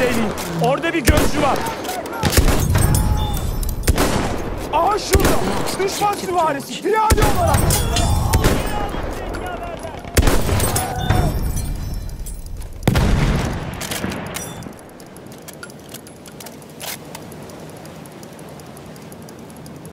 Desteğleyin. Orada bir gözcü var. Aha şurada. Düşman süvarisi. Piyade olarak.